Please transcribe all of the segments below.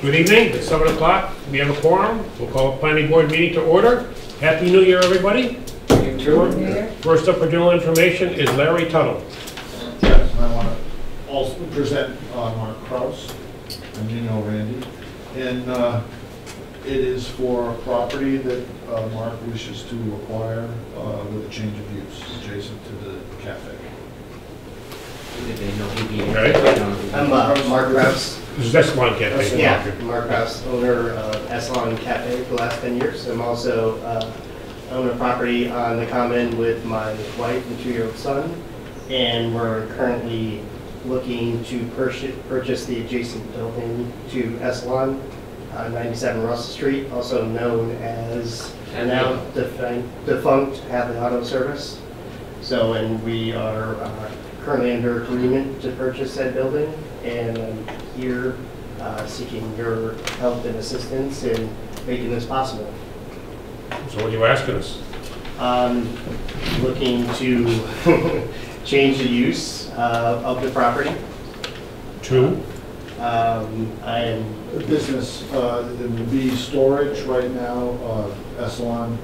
Good evening, it's seven o'clock, we have a quorum, we'll call a planning board meeting to order. Happy New Year, everybody. First up for general information is Larry Tuttle. Yes, and I want to also present uh, Mark Kraus, and you know Randy. And uh, it is for a property that uh, Mark wishes to acquire uh, with a change of use adjacent to the cafe. Okay. I'm uh, Mark Kraus. This is Esselon Cafe. Yeah, Mark Kraus, owner of Esselon Cafe for the last 10 years. I'm also uh, own a property on the common with my wife and two-year-old son. And we're currently looking to purchase purchase the adjacent building to Esselon, uh, 97 Russell Street, also known as and now defunct defunct Hadley Auto Service. So, and we are uh, currently under agreement to purchase that building, and I'm here uh, seeking your help and assistance in making this possible. So what are you asking us? Um, Looking to change the use uh, of the property. Two, Um, I am, business, uh, it would be storage right now. uh,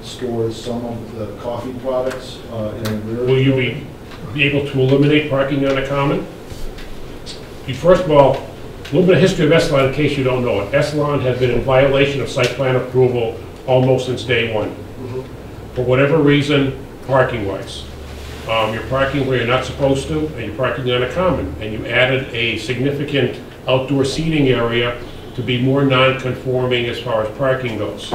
stores some of the coffee products uh, in the rear. will you be, be able to eliminate parking on the common? You, first of all, a little bit of history of Esselon in case you don't know it. Esselon has been in violation of site plan approval almost since day one. For whatever reason, parking wise. Um, you're parking where you're not supposed to, and you're parking on a common, and you added a significant outdoor seating area to be more non-conforming as far as parking goes.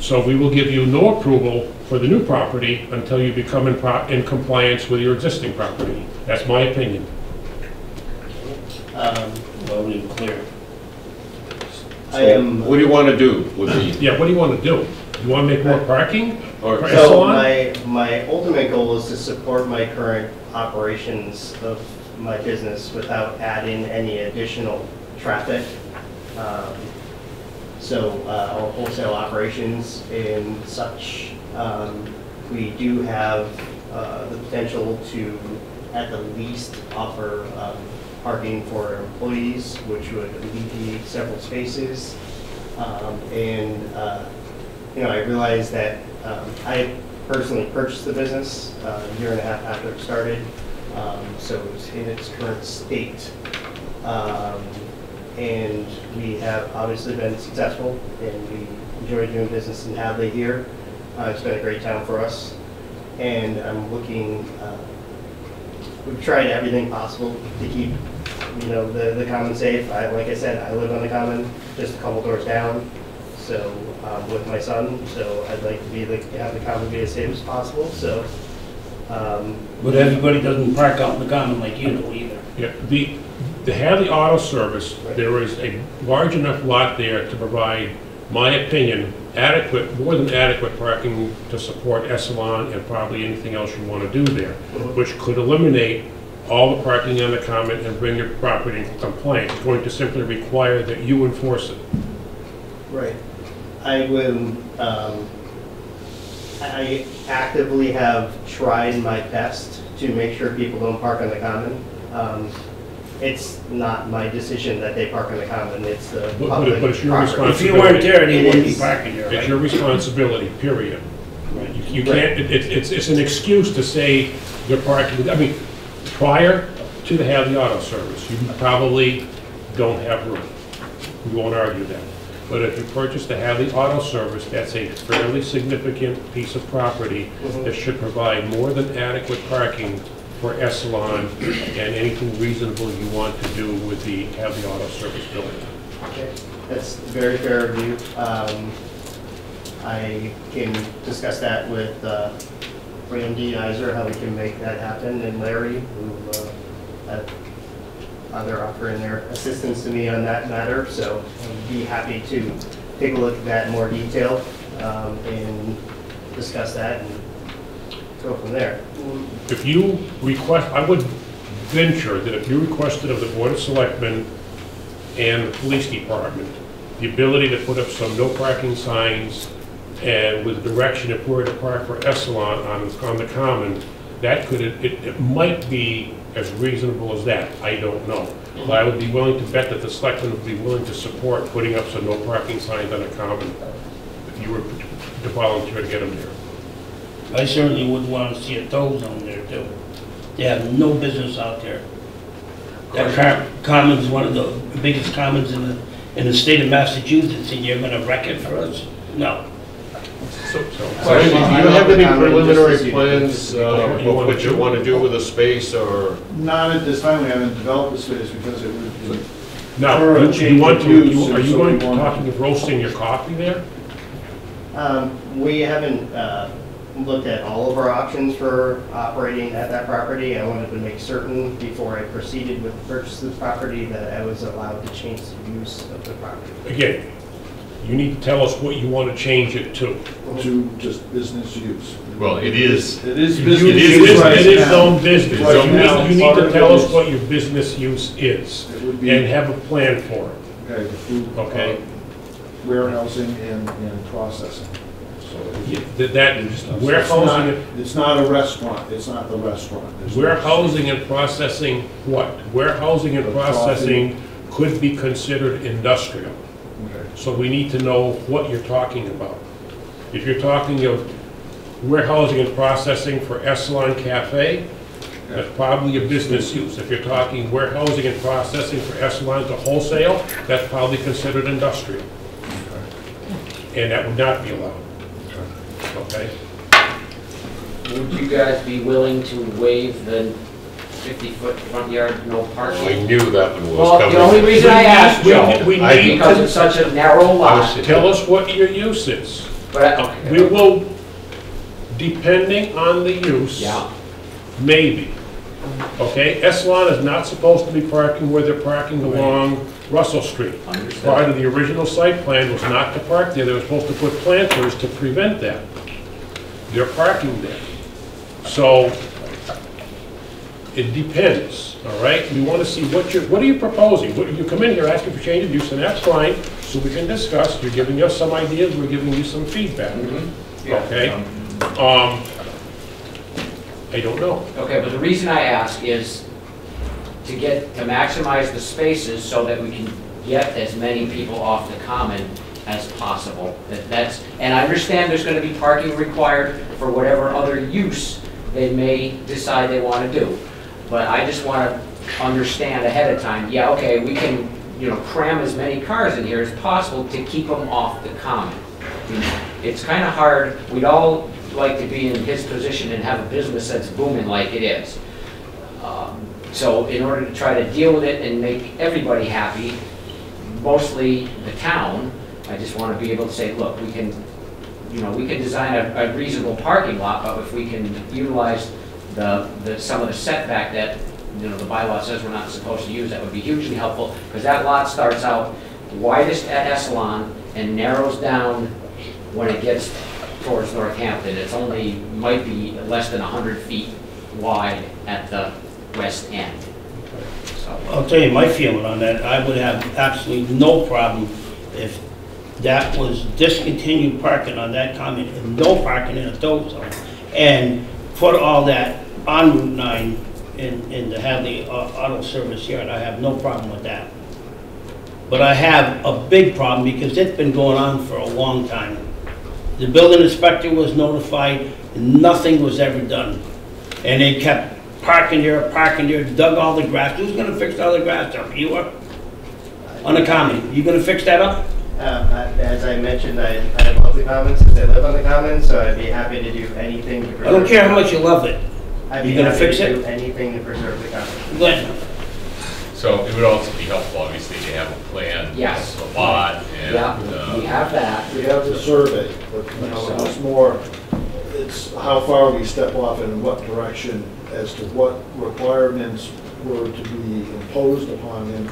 So we will give you no approval for the new property until you become in, pro- in compliance with your existing property. That's my opinion. um, Well, we clear. I am. What do you want to do with the, Yeah, what do you want to do? You want to make more parking? or, For So my, my ultimate goal is to support my current operations of my business without adding any additional traffic. Um, So uh, our wholesale operations and such, um, we do have uh, the potential to, at the least, offer um, parking for employees, which would alleviate several spaces. Um, And uh, you know, I realized that um, I personally purchased the business uh, a year and a half after it started, um, so it was in its current state. Um, And we have obviously been successful, and we enjoy doing business in Hadley here. Uh, It's been a great town for us, and I'm looking, uh, we've tried everything possible to keep, you know, the, the common safe. I, like I said, I live on the common, just a couple doors down, so, um, with my son, so I'd like to be, the have the common be as safe as possible, so, um, But everybody doesn't park out in the common like you do either. Yeah, the, the Hadley Auto Service, there is a large enough lot there to provide, my opinion, adequate, more than adequate parking to support Esselon and probably anything else you want to do there, which could eliminate all the parking on the common and bring your property into compliance. It's going to simply require that you enforce it. Right. I will, um, I actively have tried my best to make sure people don't park on the common. Um, It's not my decision that they park in the common, it's the But- but- public but it's your property. If you weren't there, they It wouldn't be parking there, It's your right? responsibility, period. Right. You can't, it- it's, it's, it's an excuse to say they're parking, I mean, prior to the Hadley Auto Service, you probably don't have room. We won't argue that. But if you purchase the Hadley Auto Service, that's a fairly significant piece of property mm-hmm. that should provide more than adequate parking for Esselon and anything reasonable you want to do with the Hadley Auto Service building. Okay, That's very fair of you. Um, I can discuss that with uh, Randy Iser, how we can make that happen, and Larry, who uh, have- uh, offering their assistance to me on that matter, so I'd be happy to take a look at that in more detail um, and discuss that and go from there. If you request, I would venture that if you requested of the Board of Selectmen and the Police Department, the ability to put up some no parking signs And with direction, if we're to park for Esselon on, on the common, that could, it, it might be as reasonable as that, I don't know. But I would be willing to bet that the selectmen would be willing to support putting up some no parking signs on the common if you were to volunteer to get them there. I certainly wouldn't want to see a tow zone there too. They have no business out there. That car, common's one of the biggest commons in the, in the state of Massachusetts, and you're gonna wreck it for us? No. So, Randy, do you have any preliminary Just to see- plans uh, of what you want to do with the space, or? Not at this time, we haven't developed the space because it would, now, you- you want to, you- are you going to want- talking of roasting your coffee there? Um, We haven't uh, looked at all of our options for operating at that property. I wanted to make certain before I proceeded with the purchase of the property that I was allowed to change the use of the property. Again, you need to tell us what you want to change it to. to just business use. Well, it is. It is You- business It use is, right it is now. zone business. It's zone You need- You need to tell us what your business use is It would be, and have a plan for it, the food. uh, okay? Warehousing and, and processing. That, that, it's not- and- It's not a restaurant, it's not the restaurant. There's no- warehousing and processing what? Warehousing and The coffee. processing could be considered industrial. Okay. So we need to know what you're talking about. If you're talking of warehousing and processing for Esselon Cafe, that's probably a business use. If you're talking warehousing and processing for Esselon to wholesale, that's probably considered industrial. And that would not be allowed, okay? Would you guys be willing to waive the 50-foot front yard no I parking? knew that one was Well, the only reason I asked, We- Joe, We I- need because to it's such a narrow lot, tell us what your use is. but, I- We will, depending on the use. yeah, Maybe. Okay, Esselon is not supposed to be parking where they're parking along Russell Street. Part of the original site plan was not to park there, they were supposed to put planters to prevent that. They're parking there. So, it depends, all right? We want to see what you're, what are you proposing? What, you come in here asking for change of use, and that's fine, so we can discuss, you're giving us some ideas, we're giving you some feedback, Yeah. okay? Um, I don't know. Okay, but the reason I ask is to get, to maximize the spaces so that we can get as many people off the common as possible. That- That's, and I understand there's gonna be parking required for whatever other use they may decide they wanna do. But I just wanna understand ahead of time, yeah, okay, we can, you know, cram as many cars in here as possible to keep them off the common. It's kinda hard, we'd all like to be in his position and have a business that's booming like it is. Um, So in order to try to deal with it and make everybody happy, mostly the town, I just want to be able to say, look, we can, you know, we can design a a reasonable parking lot, but if we can utilize the, the, some of the setback that, you know, the bylaw says we're not supposed to use, that would be hugely helpful, because that lot starts out widest at Esselon and narrows down when it gets towards Northampton. It's only, might be less than 100 feet wide at the west end. So, I'll tell you my feeling on that, I would have absolutely no problem if that was discontinued parking on that common, and no parking in a tow zone, and put all that on Route 9 and, and to have the uh, auto service yard, I have no problem with that. But I have a big problem because it's been going on for a long time. The building inspector was notified, and nothing was ever done. And they kept parking there, parking there, dug all the grass. Who's gonna fix all the grass up? You are? On the common, you gonna fix that up? Um, I- As I mentioned, I I love the commons since I live on the commons, so I'd be happy to do anything to preserve. I don't care how much you love it. I'd be You gonna happy fix to it? do anything to preserve the commons. Glenn, So it would also be helpful, obviously, to have a plan Yes. of the lot and, Yeah, uh, we have that. We have the survey, but, you know, it's more, it's how far we step off and in what direction as to what requirements were to be imposed upon him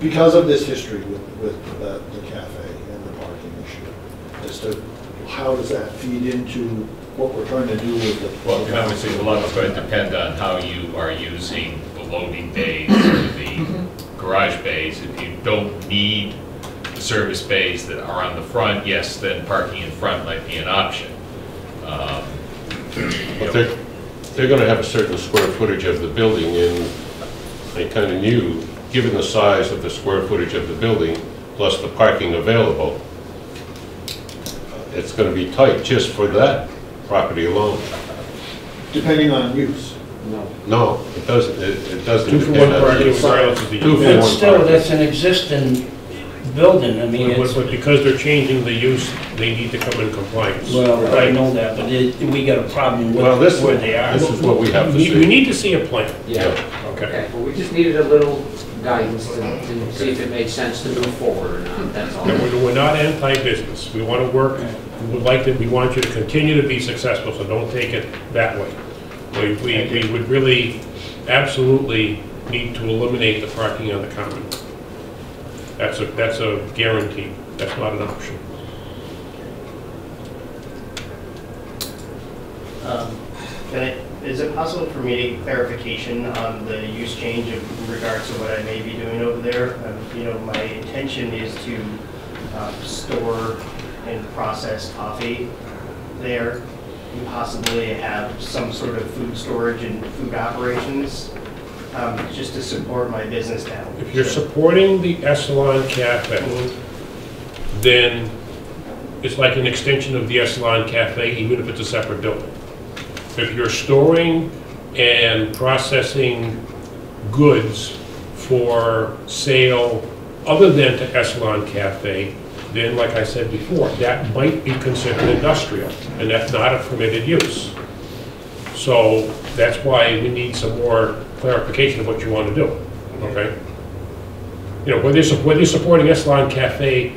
because of this history with, with the, the cafe and the parking issue. As to how does that feed into what we're trying to do with the. well, and obviously, a lot of it's going to depend on how you are using the loading bays or the garage bays. If you don't need the service bays that are on the front, yes, then parking in front might be an option. Um, But they're, they're gonna have a certain square footage of the building, and I kinda knew, given the size of the square footage of the building, plus the parking available, it's gonna be tight just for that property alone. Depending on use. No. No, it doesn't, it it doesn't. Two for one parking use. regardless of the Two for use. But one still, parking. that's an existing building, I mean, But it's, but because they're changing the use, they need to come in compliance. well, I know that, but it, we got a problem Well, with this, where they are. this is what we have to We we see. need to see a plan, Yeah, okay? okay, well, we just needed a little guidance to, to see if it made sense to move forward or not, that's all. And we're, we're not anti-business, we want to work, we would like to, we want you to continue to be successful, so don't take it that way. We, we, we would really absolutely need to eliminate the parking on the common. That's a, that's a guarantee, that's not an option. Um, Can I, is it possible for me to get clarification on the use change in regards to what I may be doing over there? Um, You know, my intention is to um, store and process coffee there, and possibly have some sort of food storage and food operations, um, just to support my business now. If you're supporting the Esselon Cafe, then it's like an extension of the Esselon Cafe, even if it's a separate building. If you're storing and processing goods for sale other than to Esselon Cafe, then like I said before, that might be considered industrial, and that's not a permitted use. So that's why we need some more clarification of what you want to do, okay? You know, whether you're, whether you're supporting Esselon Cafe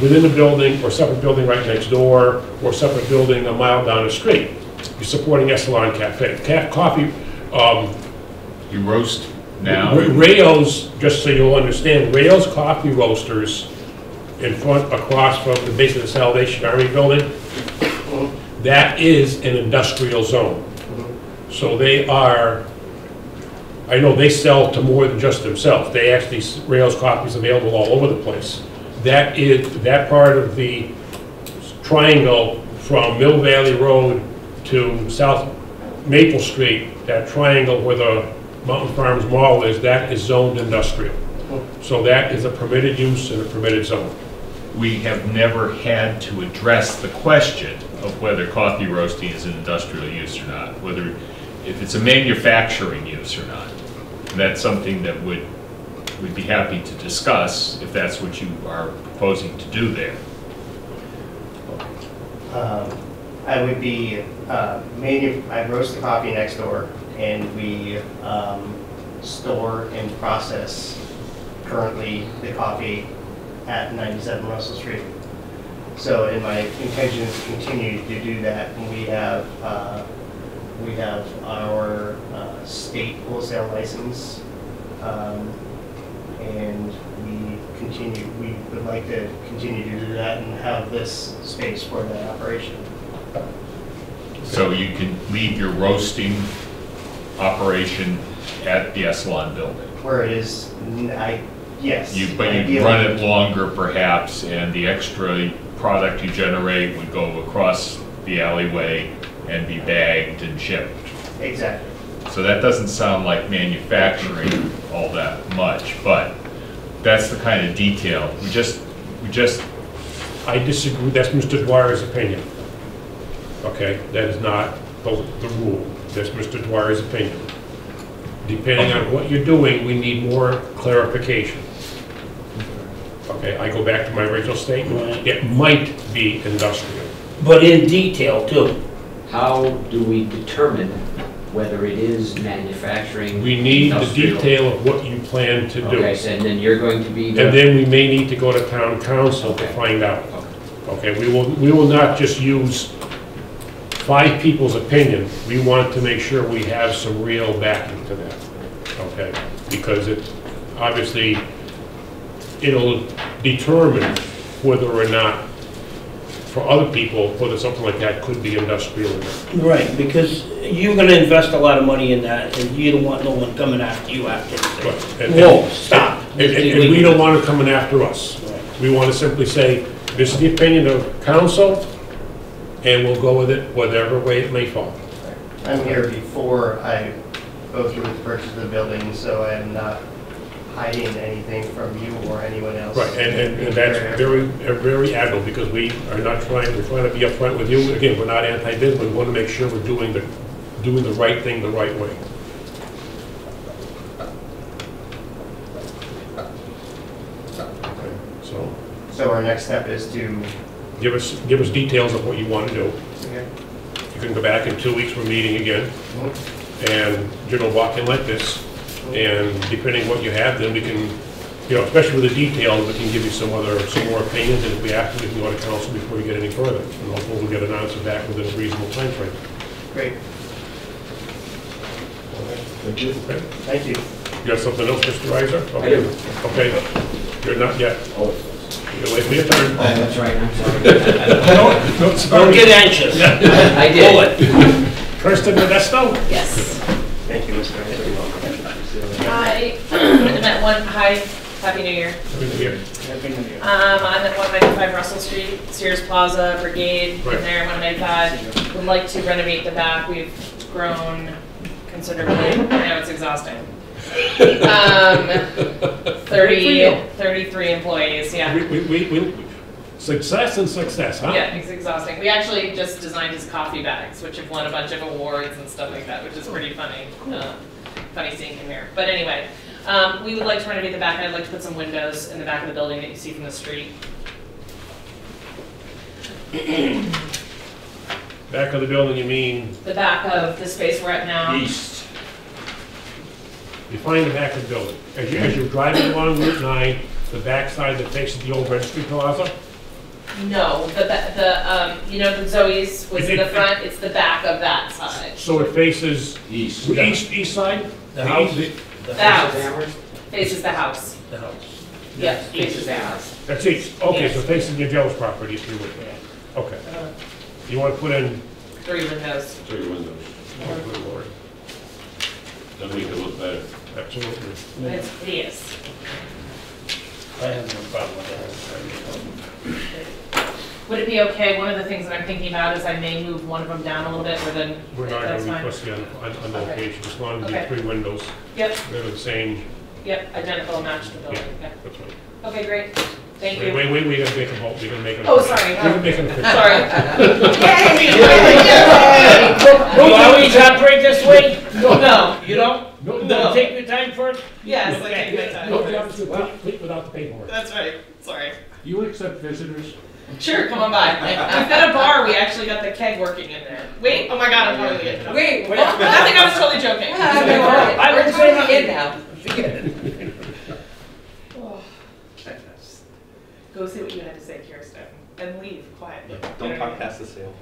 within the building, or separate building right next door, or separate building a mile down the street, you're supporting Esselon Cafe. Ca- Coffee, um, You roast now? Ra- Rao's, just so you'll understand, Rao's Coffee Roasters in front, across from the base of the Salvation Army Building, that is an industrial zone. So they are, I know they sell to more than just themselves. They actually, Rao's Coffee is available all over the place. That is, that part of the triangle from Mill Valley Road to South Maple Street, that triangle where the Mountain Farms Mall is, that is zoned industrial. So that is a permitted use in a permitted zone. we have never had to address the question of whether coffee roasting is an industrial use or not, whether, if it's a manufacturing use or not. And that's something that would, we'd be happy to discuss if that's what you are proposing to do there. Um, I would be, uh, manu, I roast the coffee next door, and we um, store and process currently the coffee at 97 Russell Street. So, and my intention is to continue to do that, and we have, uh, we have our uh, state wholesale license, um, and we continue, we would like to continue to do that and have this space for that operation. So you can leave your roasting operation at the Esselon building. Where it is, n- I, yes. You, but you ideally- run it longer perhaps, and the extra product you generate would go across the alleyway and be bagged and shipped. Exactly. So that doesn't sound like manufacturing all that much, but that's the kind of detail. We just, we just, I disagree, that's Mr. Dwyer's opinion. Okay, that is not the, the rule, that's Mr. Dwyer's opinion. Depending on what you're doing, we need more clarification. Okay, I go back to my original statement, Right. it might be industrial. But in detail too. How do we determine whether it is manufacturing? We need the industrial? detail of what you plan to do. Okay, so and then you're going to be And then we may need to go to town council to Okay. find out. Okay, we will, we will not just use five people's opinion. We want to make sure we have some real backing to that, okay? Because it, obviously, it'll determine whether or not, for other people, whether something like that could be industrial or not. Right, because you're gonna invest a lot of money in that, and you don't want no one coming after you after. But- and- Whoa, stop. And, and- and we don't want them coming after us. We want to simply say, this is the opinion of council, and we'll go with it whatever way it may fall. I'm here before I go through with the purchase of the building, so I am not hiding anything from you or anyone else. Right, and, and and that's very, uh, very admirable, because we are not trying, we're trying to be upfront with you. Again, we're not but we want to make sure we're doing the, doing the right thing the right way. Okay, So, So our next step is to, give us, give us details of what you want to do. okay, You can go back in two weeks, we're meeting again, and you're gonna walk in like this, and depending what you have, then we can, you know, especially with the details, we can give you some other, some more opinions, and if we have to, we can go to council before we get any further, and hopefully we'll get an answer back within a reasonable time frame. great, Thank you. Okay? thank you. You have something else, Mr. Reiser? I do. Okay, you're not yet. Oh, You're wait for your turn. That's right, I'm sorry. No, Don't sorry. get anxious. I Pull did. it. Kirsten Modesto? Yes. Thank you, Mr. Reiser. Hi, I'm at one, hi, Happy New Year. Here. Um, I'm at one ninety-five Russell Street, Sears Plaza, Brigade, Right. in there, one ninety-five. Would like to renovate the back, we've grown considerably, I know it's exhausting. Um, thirty, thirty-three employees, yeah. We, we, we, we- success and success, huh? Yeah, it's exhausting. We actually just designed his coffee bags, which have won a bunch of awards and stuff like that, which is pretty funny. Uh, funny seeing him here. But anyway, um, we would like to renovate the back. I'd like to put some windows in the back of the building that you see from the street. Back of the building, you mean, The back of the space we're at now. east. Define the back of the building. As you, as you're driving along Route 9, the back side that faces the old registry plaza, No, the ba- the um, you know the Zoe's was in the front. It's the back of that side. so it faces East. east, east side? The house. east- The The house Amherst? faces the house. The house. Yeah, Faces faces the house. That's east, okay, so Yes. facing your Joe's property, if you would. Okay. Uh, You want to put in, Three windows. Three windows. Good lord, That'll make it look better. absolutely. It's hideous. I have no problem with that. Would it be okay, one of the things that I'm thinking about is I may move one of them down a little bit, or then, We're not that's going to fine. be fussy on, on, on the Okay. location, as long as the Okay. three windows, Yep, they're the same, yep, identical match the building, yeah. that's right. Okay, great, thank you. wait, wait, we gotta make a vote, oh, we gotta make an. Oh, sorry. We can make an. Sorry. that. You always operate this way? No, You don't? No, no. take your time first? yes, I take my time. No jobs to complete without the paperwork. That's right, sorry. You accept visitors? Sure, come on by. We've got a bar, we actually got the keg working in there. Wait, oh my god, I'm totally getting. Wait, Wait. I think I was totally joking. I We're would say totally in nothing. now. Go see what you had to say, Kirsten, and leave quietly. Don't talk past the sale.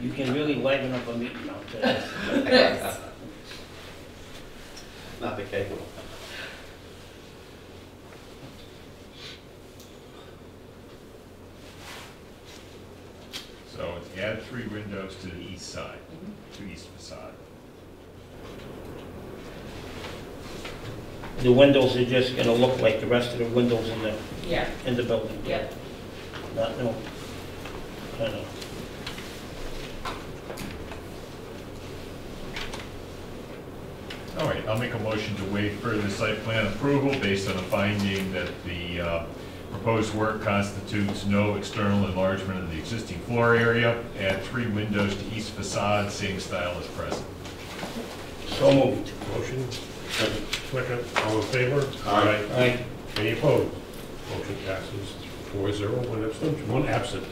You can really liven up a meeting out there. Yes. Not the cake. So add three windows to the east side, to east facade. The windows are just gonna look like the rest of the windows in the, Yeah, in the building. yeah. Not, no. I know. All right, I'll make a motion to waive further site plan approval based on a finding that the uh, proposed work constitutes no external enlargement of the existing floor area. Add three windows to east facade, same style as present. So moved. Motion, second, all in favor? Aye. Aye. Any opposed? Motion passes four zero, one abstention, one absent.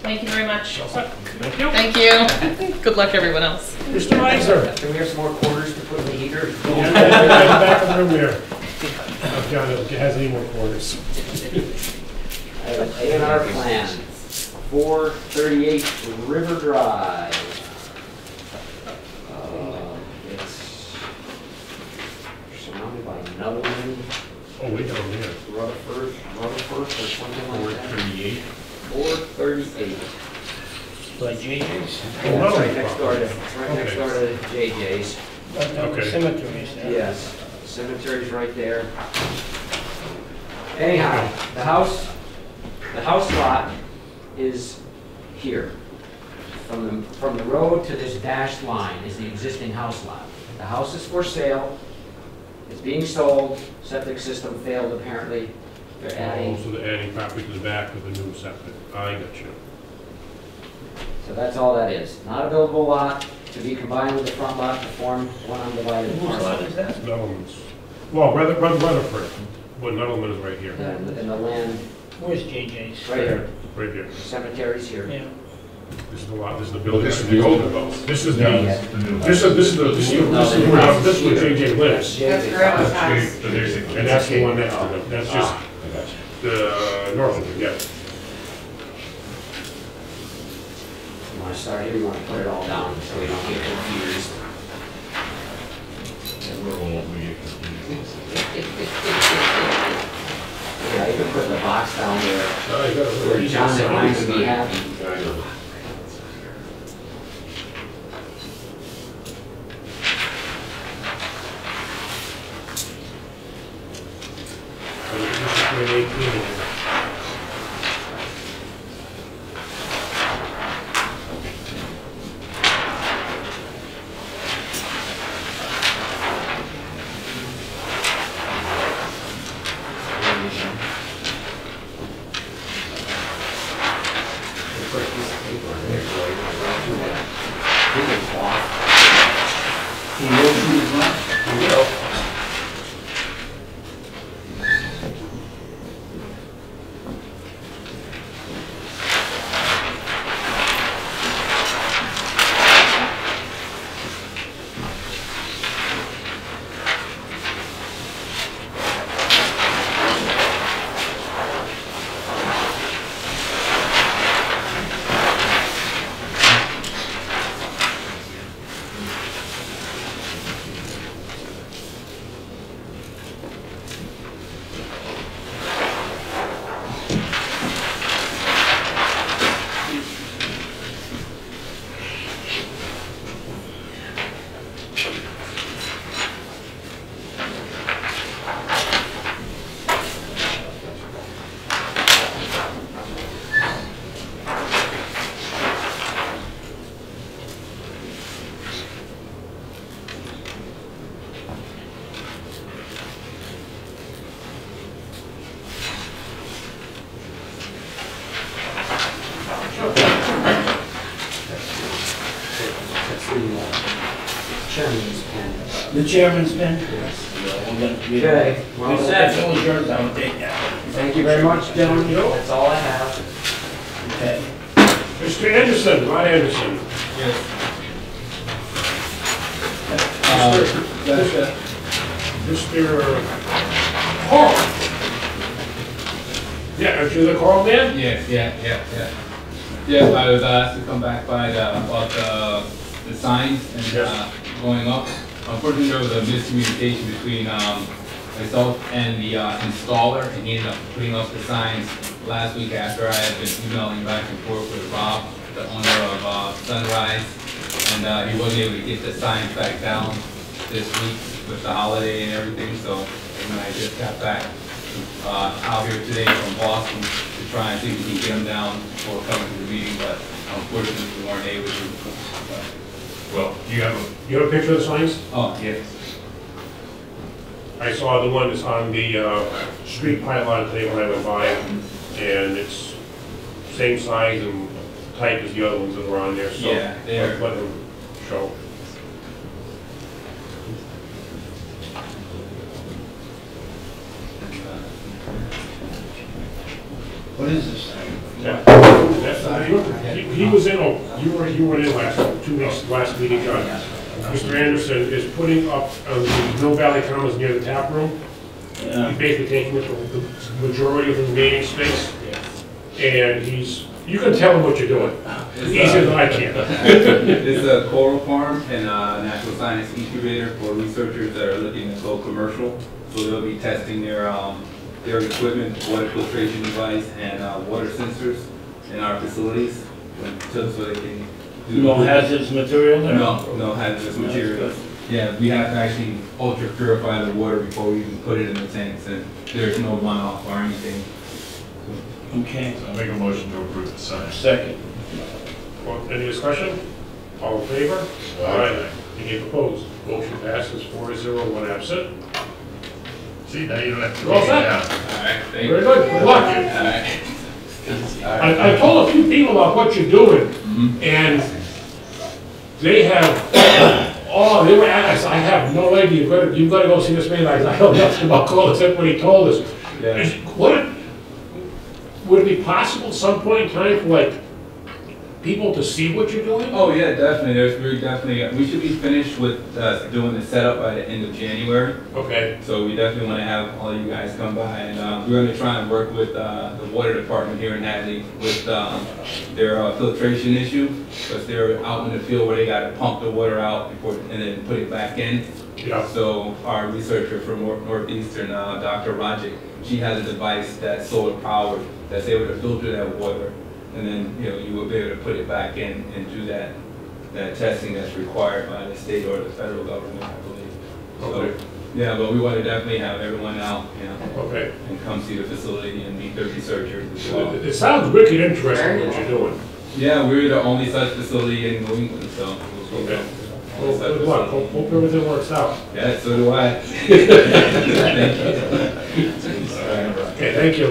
Thank you very much. Thank you. Thank you. Good luck, everyone else. Mr. Reiser. Can we have some more quarters to put in the heater? Yeah, in the back of the room here. If John has any more quarters. I have A and R plan, four thirty-eight River Drive. 21st or 21st. 438. By JJ's? Oh, right next door to, right next door to JJ's. Okay. Cemeteries. Yes, cemetery's right there. Anyhow, the house, the house lot is here. From the, from the road to this dashed line is the existing house lot. The house is for sale, it's being sold, septic system failed apparently, they're adding, So they're adding property to the back with a new septic. I got you. so that's all that is. Not a buildable lot to be combined with the front lot to form one undivided Whose lot parcel. is that? Nuttleman's. Well, rather, Ruther- Rutherford, but Nuttleman is right here, And and the land, Where's JJ's? right here, right here. cemetery's here. Yeah. This is the lot, this is the building. this is the old house. This is the, No, this it's the is, this is the, this is this is where, this is where JJ lives. That's grandma's house. So there's a- And that's the one next to them. That's just Ah, I got you. the north of it, yeah. You want to start here, you want to put it all down so we don't get confused. And we're all- we get confused. Yeah, you can put the box down there Oh, you got a where really easy John sign Devine would be tonight. happy. Chairman's pen? Yes. Okay. well, It's that, so is yours, I would take that. Thank you very much, gentlemen. That's all I have. Okay. Mr. Anderson, Rod Anderson. Yes. Mr. Carl. Yeah, aren't you the Carl man? Yes, yeah, yeah, yeah. Yeah, I was asked to come back by the, about the, the signs and, uh, going up. Unfortunately, there was a miscommunication between, um, myself and the, uh, installer, and he ended up putting up the signs last week after I had been emailing back and forth with Rob, the owner of, uh, Sunrise. And, uh, he wasn't able to get the signs back down this week with the holiday and everything, so, and I just got back uh, out here today from Boston to try and see if we can get them down before coming to the meeting, but unfortunately we weren't able to. Well, you have, a you have a picture of the signs? Oh, yes. I saw the one that's on the uh, street pylon today when I went by, and it's same size and type as the other ones that were on there, so. Yeah, they're- Let them show. What is this? Yeah. That's- He he was in, oh, you were, you were in last, two weeks, last meeting, John. Mr. Anderson is putting up on the Mill Valley Commons near the tap room. He's basically taking up the the majority of the remaining space, and he's, you can tell him what you're doing, easier than I can. It's a coral farm and a natural science incubator for researchers that are looking to go commercial. So they'll be testing their, um, their equipment, water filtration device, and, uh, water sensors in our facilities, so so they can. do- No hazardous material there? No, no hazardous materials. Yeah, we have to actually ultra purify the water before we even put it in the tanks, and there's no runoff or anything. Okay, So I'll make a motion to approve the sign. second. Well, Any discussion? All in favor? Aye. Any opposed? Motion passes four zero, one absent. See, now you don't have to You're all take it set. down. Alright, thank Very you. good, good luck. Alright. I, I told a few people about what you're doing, and they have, oh, they were asked, I have no idea, you've got to, you've got to go see this man, I I know nothing about call, except what he told us. Yeah. What, would it be possible at some point in time for like, people to see what you're doing? Oh, yeah, definitely, there's, we're definitely, we should be finished with, uh, doing the setup by the end of January. Okay, So we definitely want to have all you guys come by, and uh, we're going to try and work with uh, the water department here in Hadley with um, their uh, filtration issue, because they're out in the field where they got to pump the water out before, and then put it back in. yeah, So our researcher from Northeastern, uh, Dr. Rajic, she has a device that's solar powered, that's able to filter that water, and then, you know, you will be able to put it back in and do that, that testing that's required by the state or the federal government, I believe. So, Okay. Yeah, but we want to definitely have everyone out, you know, okay. and come see the facility and meet the researchers as well. It it sounds wicked interesting what you're doing. Yeah, we're the only such facility in New England, so. we'll Okay. Well, good luck, hope hope everything works out. Yeah, so do I. Thank you. Okay, thank you.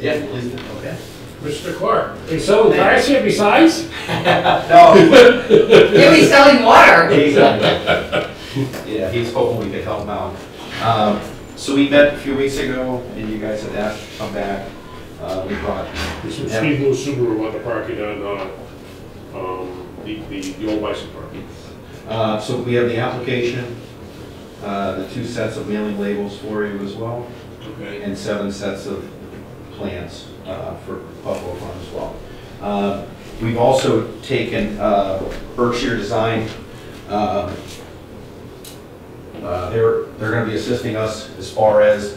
Yeah, please, do. okay. Mr. Clark, they selling cars here besides? No, He'll be selling water. Exactly. Yeah, he's hoping we could help him out. Um, So we met a few weeks ago, and you guys had asked to come back. Uh, We brought, This is Steve Blue Subaru about the parking on, uh, um, the, the the old bicycle parking. uh, so we have the application, uh, the two sets of mailing labels for you as well, Okay. and seven sets of plans uh, for Buffalo Run as well. Uh, We've also taken uh, Berkshire Design, uh, uh, they're, they're gonna be assisting us as far as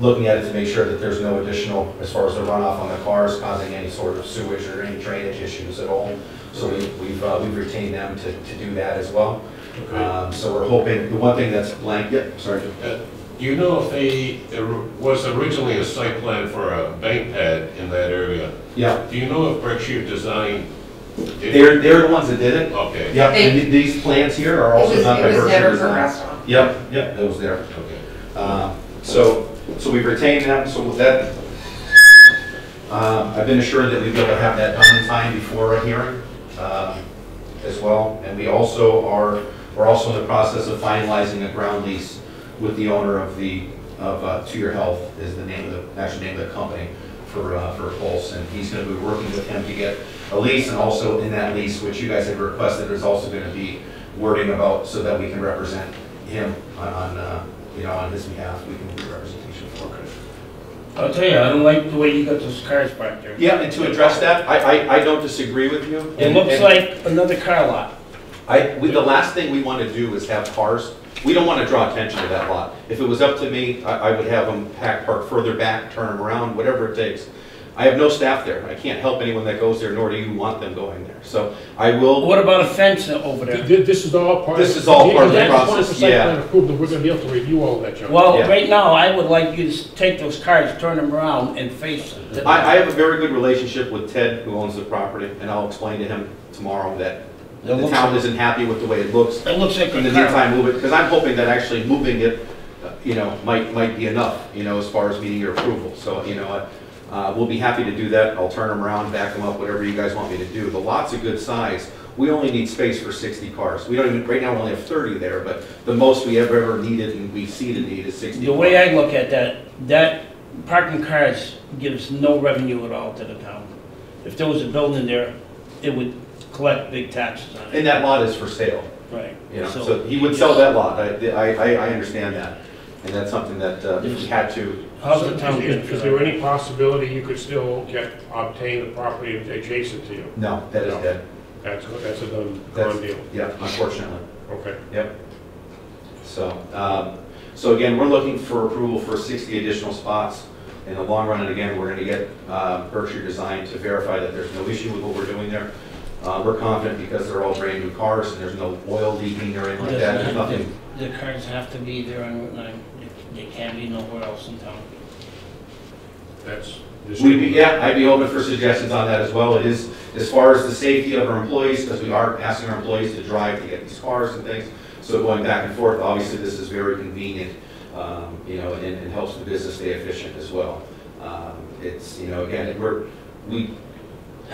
looking at it to make sure that there's no additional, as far as the runoff on the cars causing any sort of sewage or any drainage issues at all. So we- we've, uh, we've retained them to, to do that as well. Okay. Um, So we're hoping, the one thing that's blank, yep, sorry. Uh, Do you know if they, there was originally a site plan for a bank pad in that area? Yeah, Do you know if Berkshire Design did? they're, they're the ones that did it. Okay. Yep, They- and th- these plans here are also was, done by it was Berkshire never for Design. restaurant. Yep, yep, it was there. Okay. Uh, So, so we've retained them, so with that, uh, I've been assured that we'll be able to have that done in time before a hearing um, as well. And we also are, we're also in the process of finalizing a ground lease with the owner of the, of uh, To Your Health is the name of the, actual name of the company for, uh, for Pulse. And he's going to be working with him to get a lease and also in that lease, which you guys have requested, there's also going to be wording about so that we can represent him on, on, uh, you know, on his behalf, we can do representation for him. I'll tell you, I don't like the way you got those cars parked there. Yeah, and to address that, I, I, I don't disagree with you. It And- looks and like another car lot. I, we, the last thing we want to do is have cars, we don't want to draw attention to that lot. If it was up to me, I, I would have them pack, park further back, turn them around, whatever it takes. I have no staff there, I can't help anyone that goes there, nor do you want them going there. So I will, What about a fence over there? Th- This is all part. This is all part of the That's one process, for site yeah. plan approval, we're gonna be able to review all that, John. Well, Yeah. right now, I would like you to s- take those cars, turn them around and face them. I, I have a very good relationship with Ted, who owns the property, and I'll explain to him tomorrow that It the looks town like- isn't happy with the way it looks. It looks like In the a meantime, move it, because I'm hoping that actually moving it, uh, you know, might, might be enough, you know, as far as meeting your approval. So, you know, uh, we'll be happy to do that. I'll turn them around, back them up, whatever you guys want me to do. The lot's a good size. We only need space for 60 cars. We don't even, right now, we only have 30 there, but the most we ever, ever needed and we see the need is 60 The way I look at that, that parking cars gives no revenue at all to the town. If there was a building there, it would collect big taxes on it. And that lot is for sale. Right. You know, so he would sell that lot, I, I, I understand that. And that's something that, uh, if we had to, How's So the town is- Is there any possibility you could still get, obtain the property adjacent to you? no, that is dead. That's, that's a done, That's- done deal, Yeah, unfortunately. okay. Yep. So, um, so again, we're looking for approval for 60 additional spots. In the long run, and again, we're gonna get uh, Berkshire Design to verify that there's no issue with what we're doing there. Uh, We're confident because they're all brand-new cars and there's no oil leaking or anything like that, there's nothing. The cars have to be there on Route 9. They they can't be nowhere else in town. That's. We, we- yeah, I'd be open for suggestions on that as well. It is, as far as the safety of our employees, because we are asking our employees to drive to get these cars and things. So going back and forth, obviously, this is very convenient, um, you know, and, and helps the business stay efficient as well. Um, It's, you know, again, we're, we,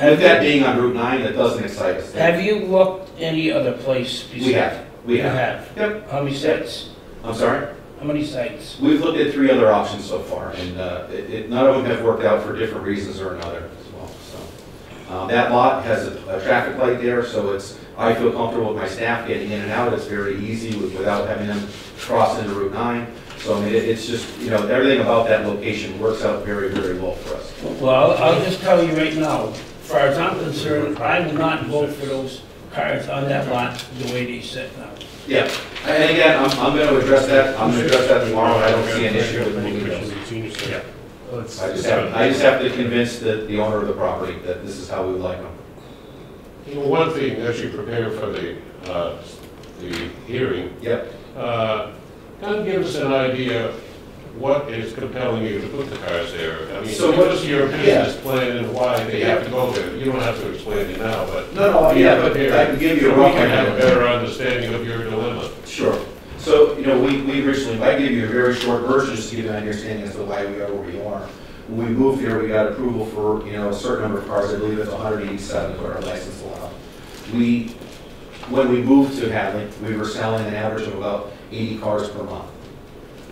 with that being on Route 9, that doesn't excite us. Have you looked any other place besides? We have, we You have. have? Yep. How many sites? I'm sorry? How many sites? We've looked at three other options so far, and uh, it, it- none of them have worked out for different reasons or another as well, so. Um, That lot has a, a traffic light there, so it's, I feel comfortable with my staff getting in and out, it's very easy with- without having them cross into Route 9. So I mean, it- it's just, you know, everything about that location works out very, very well for us. Well, I'll just tell you right now, far as I'm concerned, I will not vote for those cars on that lot the way they sit now. Yeah, and again, I'm, I'm gonna address that, I'm gonna address that tomorrow, I don't see an issue with moving those. Yeah. I just have, I just have to convince the, the owner of the property that this is how we would like them. You know, One thing, as you prepare for the, uh, the hearing, Yep. uh, kind of give us an idea what is compelling you to put the cars there. I mean, So give what- us your yeah. business plan and why they have to go there. You don't have to explain it now, but. No, no, yeah, but Here, I can give you a So we can have a idea. better understanding of your dilemma. Sure. So, you know, we, we originally, I gave you a very short version just to give you an understanding as to why we are where we are. When we moved here, we got approval for, you know, a certain number of cars, I believe it's 187 is what our license allowed. We, when we moved to Hadley, we were selling an average of about 80 cars per month.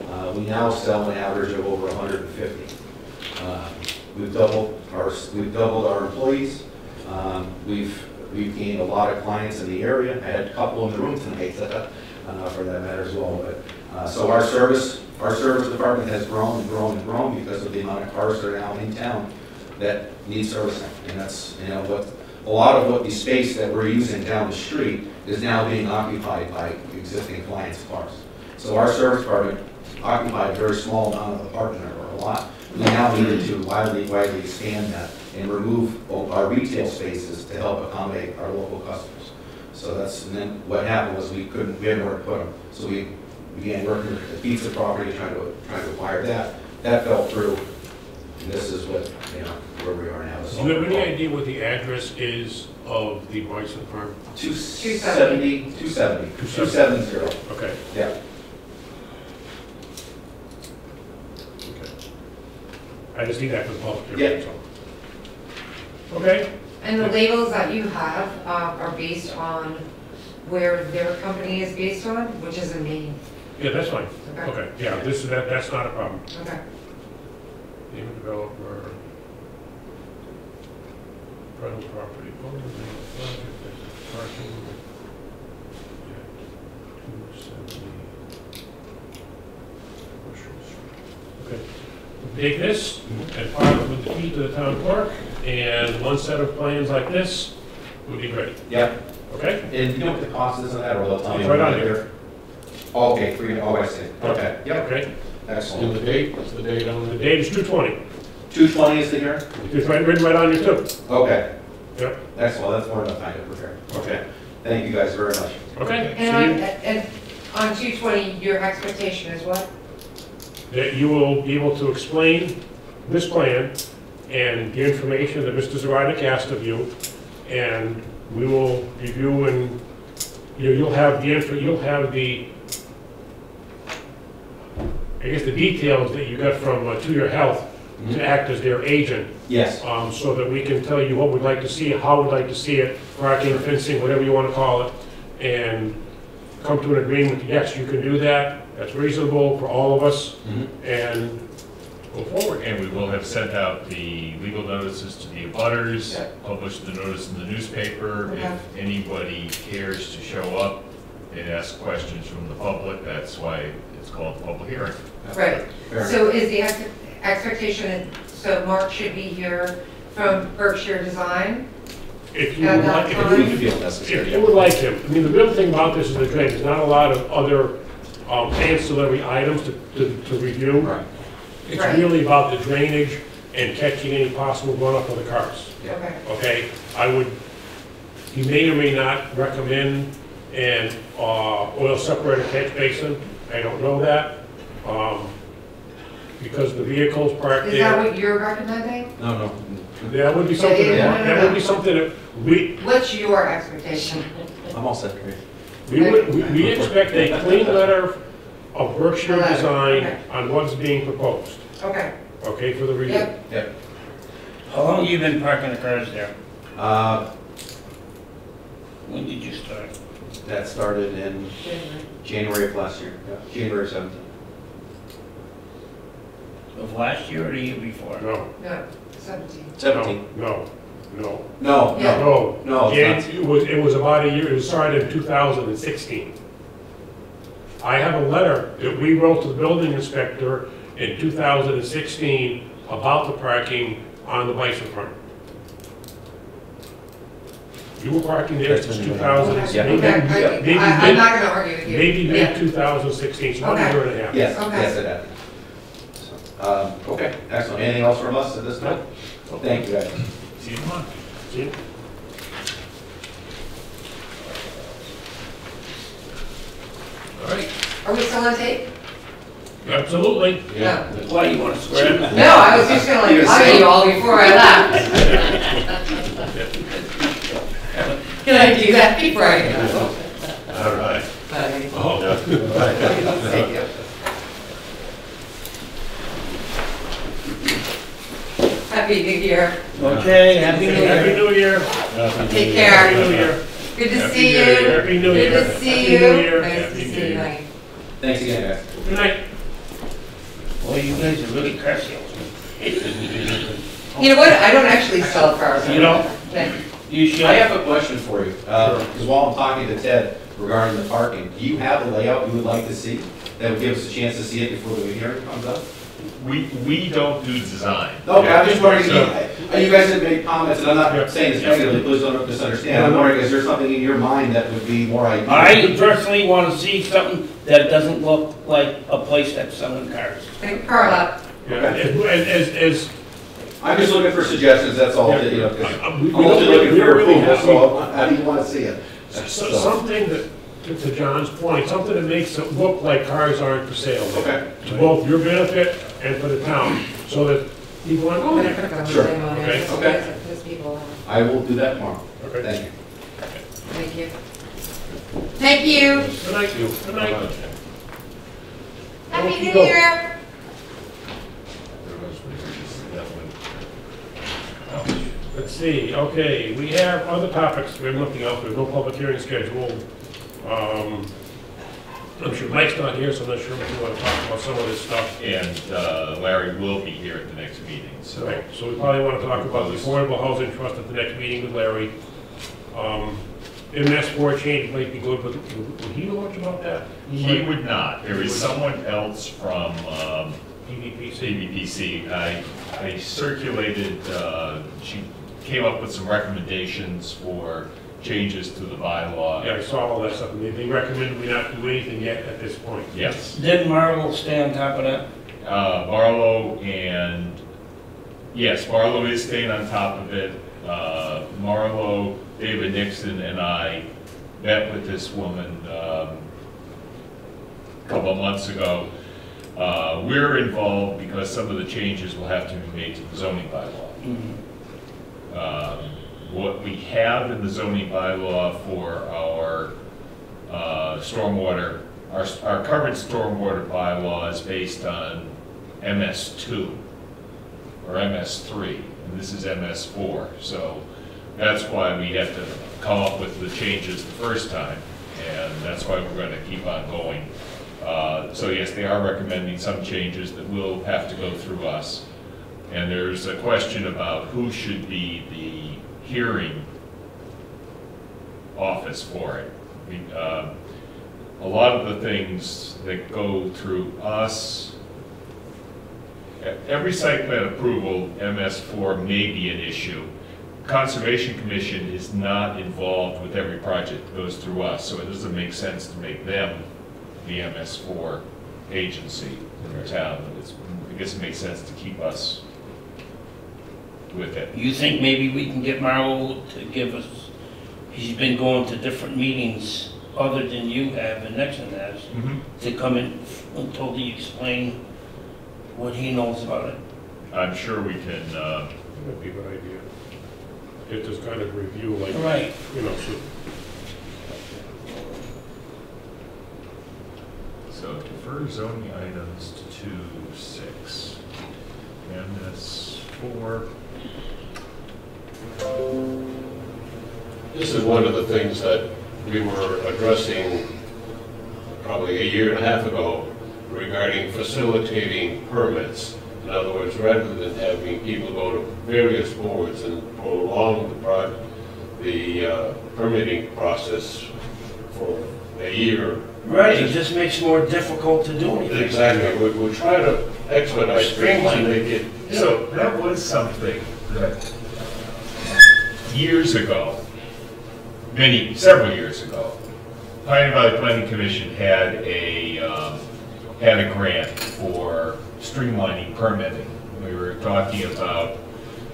Uh, We now sell an average of over 150. Um, We've doubled our, we've doubled our employees. Um, We've, we've gained a lot of clients in the area. I had a couple in the room tonight, uh, for that matter as well. But, uh, so our service, our service department has grown and grown and grown because of the amount of cars that are now in town that need servicing. And that's, you know, what, a lot of what the space that we're using down the street is now being occupied by existing clients' cars. So our service department occupied a very small amount of the parking or a lot. We now needed to widely, widely expand that and remove our retail spaces to help accommodate our local customers. So that's, and then what happened was we couldn't, we had nowhere to put them. So we began working with the pizza property, trying to, trying to acquire that. That fell through. And this is what, you know, where we are now. Do you have any idea what the address is of the Bryson farm? Two seventy, two seventy, two seven zero, Okay. yeah. I just need that for the public. Yeah. that's all. Okay, And the labels that you have uh, are based on where their company is based on, which is in Maine. yeah, that's fine. Okay. Okay, yeah, this, that, that's not a problem. Okay. Name of developer. Rental property. owner, project, Parking. Two seventy. Okay. Take this and file it with the key to the town clerk, and one set of plans like this would be great, Yeah, okay? and you know what the cost is on that, or they'll tell me? It's right on here. Oh, Okay, three, oh, I see, okay, yep, Okay, And excellent. the date, what's the date on the it? date is two twenty, Two twenty is the year? it's right, written right on your too. Okay, Yep, excellent, that's more than enough time to prepare. okay, Thank you guys very much. okay. And on, and on two twenty, your expectation is what? That you will be able to explain this plan and the information that Mr. Zgrodnik asked of you, and we will review and, you know, you'll have the, info- you'll have the, I guess, the details that you got from uh, To Your Health to act as their agent, Yes, um, so that we can tell you what we'd like to see, how we'd like to see it, parking, fencing, whatever you want to call it, and come to an agreement, yes, you can do that, that's reasonable for all of us, Mhm. and go forward. And we will have sent out the legal notices to the abutters, Yeah. published the notice in the newspaper. Okay. If anybody cares to show up and ask questions from the public, that's why it's called a public hearing. Right. Fair. So is the ex- expectation, that so Mark should be here from Berkshire Design? If you At would that like, if time? you- if you feel if necessary. you would like him, I mean, the real thing about this is the drainage, there's not a lot of other um, ancillary items to, to to review. Right, It's Right. really about the drainage and catching any possible runoff of the cars. Yeah. Okay. okay? I would He may or may not recommend an uh, oil separator catch basin. I don't know that. um, Because the vehicle's parked Is that there. what you're recommending? No, no. That would be something, Yeah, yeah, that would be something that we, What's your expectation? I'm all set, Craig. We would, we- we expect a clean letter of Berkshire Letter, design okay. on what's being proposed, Okay, okay, for the review. yep, Yep. How long have you been parking the cars there? Uh, When did you start? that started in January of last year, yeah, January seventeenth. Of last year or the year before? No, no, seventeen. Seventeen? no, no, No, Yeah. no, no. no, it's Jan- It was, it was about a year, it started in 2016. I have a letter that we wrote to the building inspector in 2016 about the parking on the bison farm. You were parking there since 2000, Yeah. maybe, Okay, I- maybe, I, I'm mid- not gonna argue with you. maybe Yeah. mid-2016, so about a Okay. year and a half. Yes, Okay. yes, it happened. So, Um, okay, excellent. Anything else from us at this time? Thank you, guys. See you tomorrow. See? All right. Are we still on tape? Absolutely. No. Why, you want to swear in? No, I was just gonna like You're hug you all before I left. Can I do that before I go? All right. Bye. Oh, Thank you. Happy New Year. Okay, happy New Happy Year. New Year. Take Happy New care. Year. Good to Happy see New you. Year. Happy New Year. Good to see Happy you. New Year. Nice to Happy see you. Year. Night. Thanks again, guys. Good night. Boy, you guys are really car salesmen. You know what? I don't actually sell cars. You don't? Thank- You should. I have a question for you, uh, because while I'm talking to Ted regarding the parking, do you have a layout you would like to see that would give us a chance to see it before the hearing comes up? We, we don't do design. Okay, I'm just wondering, So- you you guys have made comments, and I'm Yeah. not saying this negatively, please don't misunderstand. I'm wondering, is there something in your mind that would be more ideal? I personally want to see something that doesn't look like a place that's selling cars. Thank Carla. Yeah, As, as, as, I'm just looking for suggestions, that's all, Yeah. you know, 'cause uh, I'm we- we only don't- looking for don't really approval, have- so how do you want to see it? So- So- Something that, to- to John's point, something that makes it look like cars aren't for sale. Okay. To both your benefit and for the town, so that people want to go gonna there. put it on the Sure. Okay. Okay. because- because people, uh, I will do that tomorrow. Okay. Thank you. thank you. Thank you. Good night, you. Good night. Happy New doke. Year. Let's see, okay, we have other topics, we're looking else, there's no public hearing scheduled. Um, I'm sure Mike's not here, so I'm not sure if you want to talk about some of this stuff. And uh, Larry will be here at the next meeting, so. Right, so we probably want to talk about the Affordable Housing Trust at the next meeting with Larry. Um, MS four change might be good, but would he know much about that? He would not. There is someone else from um, PVPC. CVPC. I, I circulated, uh, she came up with some recommendations for changes to the bylaw. Yeah, I saw all that stuff, and they, they recommended we not do anything yet at this point. Yes. Didn't Marvel stay on top of that? Uh, Barlow and, yes, Barlow is staying on top of it. Uh, Marlow, David Nixon, and I met with this woman um, a couple of months ago. Uh, We're involved because some of the changes will have to be made to the zoning bylaw. Um, What we have in the zoning bylaw for our uh, stormwater, our, our current stormwater bylaw is based on MS2 or MS3, and this is MS4. So that's why we have to come up with the changes the first time, and that's why we're going to keep on going. Uh, So yes, they are recommending some changes that will have to go through us. And there's a question about who should be the hearing office for it. We, uh, A lot of the things that go through us, every site plan approval, MS4 may be an issue. Conservation Commission is not involved with every project that goes through us, so it doesn't make sense to make them the MS4 agency in the town. It's- I guess it makes sense to keep us with it. You think maybe we can get Marvel to give us he's been going to different meetings other than you have and Nixon has, Mhm. to come in and totally explain what he knows about it. I'm sure we can, uh, That'd be a good idea. Get this kind of review, like, Right. you know, so so defer zoning items to two, six. MS four. This is one of the things that we were addressing probably a year and a half ago regarding facilitating permits. In other words, rather than having people go to various boards and prolong the pro, the uh, permitting process for a year. Right, it just makes it more difficult to do anything. Exactly, we, we try to expedite things and make it, So that was something that years ago, many, several years ago, Pioneer Valley Planning Commission had a, um, had a grant for streamlining permitting. We were talking about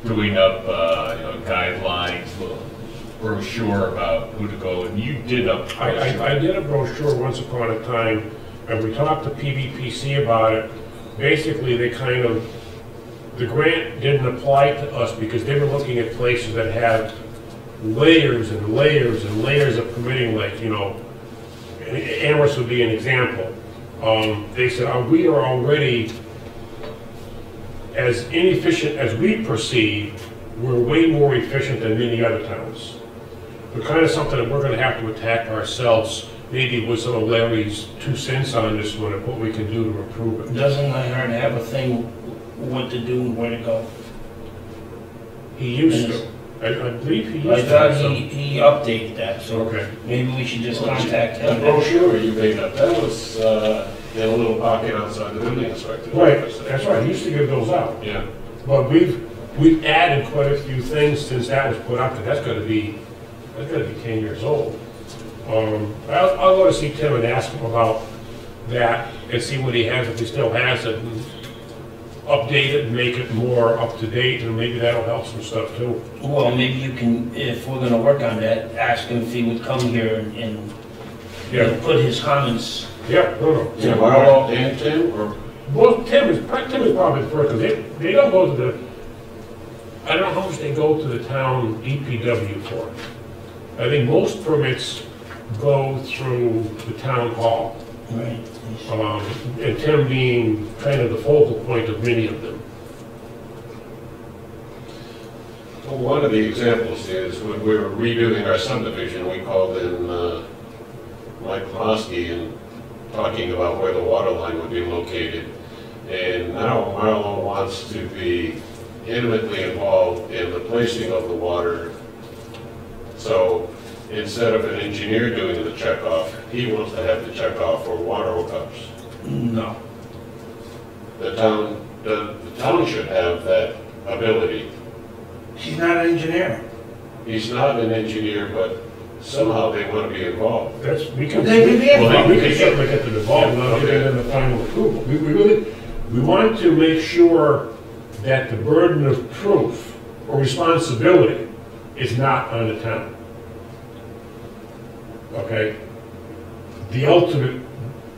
doing up, uh, you know, guidelines, little brochure about who to go, and you did a I, I, I brochure. did a brochure once upon a time, and we talked to PVPC about it. Basically, they kind of, the grant didn't apply to us because they were looking at places that have layers and layers and layers of permitting, like, you know, Amherst would be an example. Um, they said, "Oh, we are already, as inefficient as we perceive, we're way more efficient than many other towns." But kind of something that we're gonna have to attack ourselves, maybe with some of Larry's two cents on this one, of what we can do to improve it. Doesn't Nyhart have a thing what to do and where to go? He used to, I, I believe he I used to have thought some. he, he updated that, so Okay. maybe we should just contact the him. brochure you made up, that was uh, in a little pocket outside the building inspector's Right, office. that's right, he used to give those out. Yeah. But we've, we've added quite a few things since that was put up, and that's gonna be, that's gonna be ten years old. Um, I'll, I'll go to see Tim and ask him about that, and see what he has, if he still has it, and update it and make it more up to date, and maybe that'll help some stuff too. Well, maybe you can, if we're gonna work on that, ask him if he would come here and, and you know, Yeah, put his comments. yeah, no, no. Yeah, Marlo and Tim, or Well, Tim is, Tim is probably the first, because they, they don't go to the, I don't know how much they go to the town DPW for. I think most permits go through the town hall, Right. Um, and Tim being kind of the focal point of many of them. Well, one of the examples is when we were redoing our subdivision, we called in uh, Mike Klosky and talking about where the water line would be located. And now Marlo wants to be intimately involved in the placing of the water. So instead of an engineer doing the checkoff, he wants to have the checkoff for water hookups. No. The town, the the town should have that ability. He's not an engineer. He's not an engineer, but somehow they want to be involved. That's, we can, They can be well, involved. we can certainly get them involved, without giving them the final approval. We, we really, we want to make sure that the burden of proof or responsibility is not on the town. Okay? The ultimate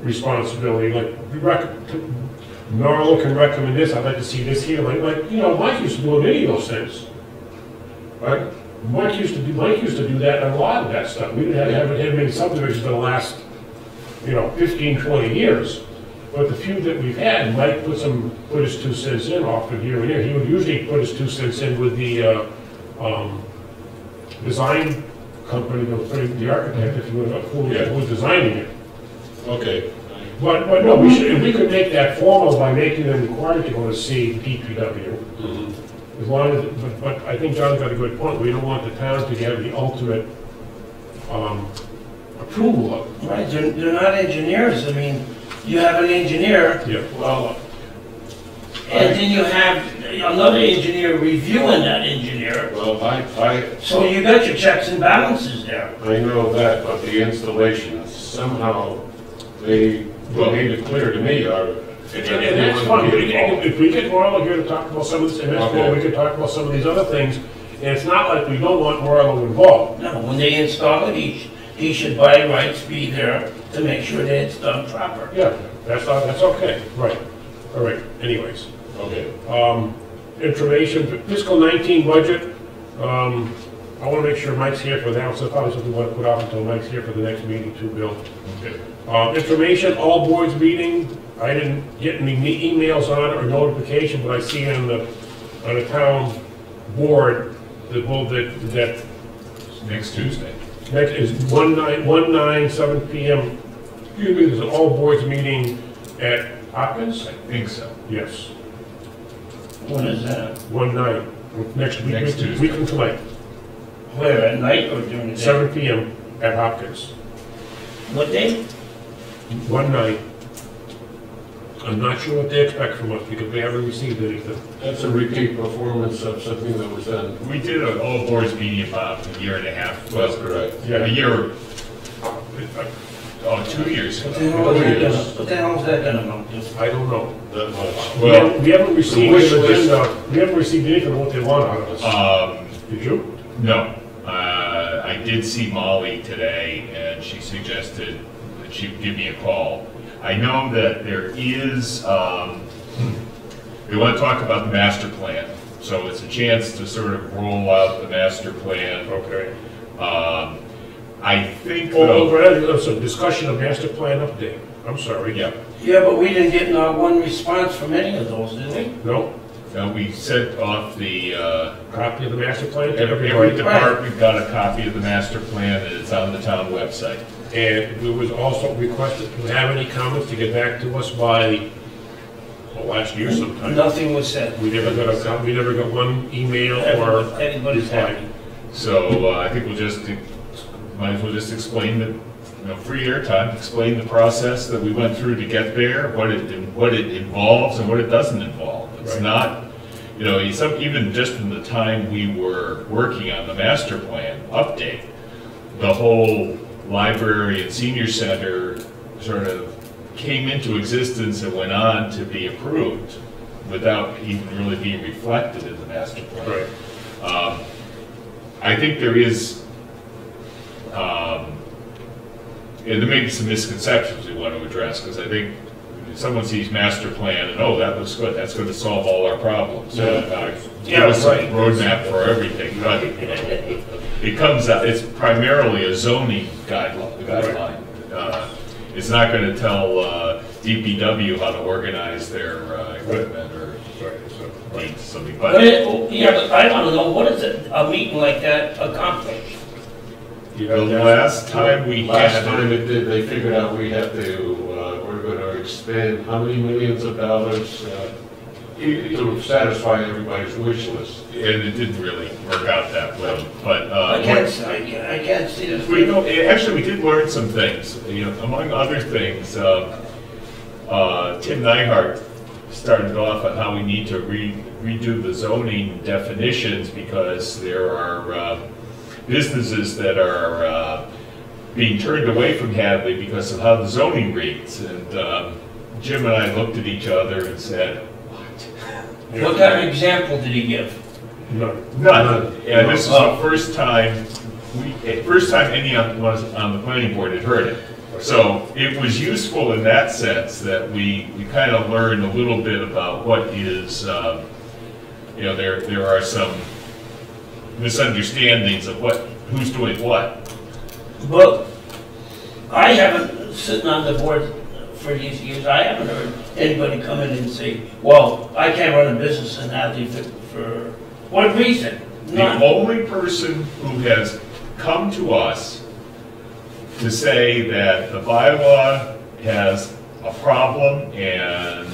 responsibility, like, rec- can recommend this, I'd like to see this here, like, like, you know, Mike used to do any of those things. Right? Mike used to do, Mike used to do that, and a lot of that stuff. We haven't, haven't had many subdivisions in the last, you know, 15, 20 years. But the few that we've had, Mike put some, put his two cents in often here and there. He would usually put his two cents in with the, uh, um, design company, the, the architect, if you would, who was- who was designing it. Okay. But, but no, we should, we could make that formal by making them required to go to see DPW. As long as, but, but I think John's got a good point, we don't want the town to have the ultimate, um, approval of it. Right, they're, they're not engineers. I mean, you have an engineer, Yeah, well, and then you have another engineer reviewing that engineer. Well, I, I, So you got your checks and balances there. I know that, but the installation, somehow, they, they made it clear to me, are. and, and and that's fun, if we get- if we get Marla here to talk about some of this, and that's why we could talk about some of these other things, And it's not like we don't want Marlo involved. No, when they install it, he, sh- he should by rights be there to make sure that it's done proper. Yeah, that's, not- that's okay, right. All right, anyways. Okay. Um, Information, fiscal 19 budget, um, I want to make sure Mike's here for that, so probably something we want to put off until Mike's here for the next meeting too, Bill. Okay. Uh, Information, all boards meeting, I didn't get any emails on it or notification, but I see on the, on the town board, that, well, that, that Next Tuesday. next is 1 9, 7 PM. Excuse me, there's an all boards meeting at Hopkins? I think so. Yes, When is that? 1 night, next week, Next week Tuesday. from tonight, Where, at night or during the day? 7 PM at Hopkins, What day? 1 night. I'm not sure what they expect from us because we haven't received anything. That's a repeat performance of something that was done. We did an all boards meeting about a year and a half, That's well, correct. a year, oh, two years What the ago. hell is that gonna, what the hell is that gonna amount to? I don't know. That much. We Well, haven't- we haven't received wish an list- agenda, we haven't received anything on what they want out of us. um, Did you? no, uh, I did see Molly today, and she suggested that she give me a call. I know that there is, um, we want to talk about the master plan, so it's a chance to sort of roll out the master plan. Okay. Um, I think, Oh, though, Brad, there's a discussion of master plan update. I'm sorry. yeah, Yeah, but we didn't get not one response from any of those, did we? No? uh, we sent off the, uh, Copy of the master plan to Every, every everybody? department got a copy of the master plan, and it's on the town website. And we was also requested to have any comments to get back to us by, well, last year sometime. Nothing was said. We never got a, co- we never got one email or, Everybody- Everybody's happy. So uh, I think we'll just, might as well just explain the, you know, free airtime, explain the process that we went through to get there, what it, what it involves and what it doesn't involve. It's Right. not, you know, some- even just in the time we were working on the master plan update, the whole library and senior center sort of came into existence and went on to be approved without even really being reflected in the master plan. right, Um, I think there is, um, yeah, there may be some misconceptions we want to address, because I think someone sees master plan and, oh, that looks good, that's going to solve all our problems. Uh, Give Yeah, us a right. roadmap for everything, but it comes out, it's primarily a zoning guideline. guideline. Uh, It's not going to tell uh, DPW how to organize their uh, equipment or right, something, But but it, yeah, but I wanna know, what does a meeting like that accomplish? You the last time we Last had. time it did, they figured out we have to, uh, we're gonna expend how many millions of dollars, uh, to satisfy everybody's wish list. And it didn't really work out that well, but, uh. I can't, s- I can't, I can't see this. We know, eh, actually, we did learn some things, you know, among other things, uh, uh, Tim Nyhart started off on how we need to re- redo the zoning definitions because there are, uh, businesses that are, uh, being turned away from Hadley because of how the zoning reads. And, um, Jim and I looked at each other and said, what? What kind of example did he give? None. None. And this is the first time, we, eh, first time any of us on the planning board had heard it. So it was useful in that sense that we, we kind of learned a little bit about what is, um, you know, there, there are some misunderstandings of what, who's doing what. But I haven't, sitting on the board for these years, I haven't heard anybody come in and say, well, I can't run a business in Hadley for, for what reason? The only person who has come to us to say that the bylaw has a problem and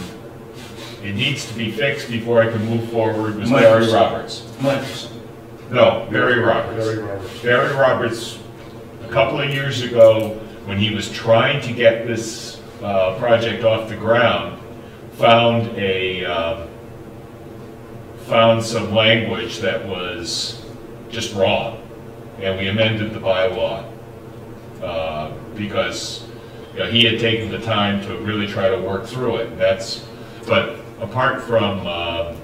it needs to be fixed before I can move forward was Barry Microsoft. Roberts. Much. No, Barry Roberts. Barry Roberts. Barry Roberts, a couple of years ago, when he was trying to get this uh, project off the ground, found a, um, found some language that was just wrong. And we amended the bylaw uh, because, you know, he had taken the time to really try to work through it. That's, but apart from um,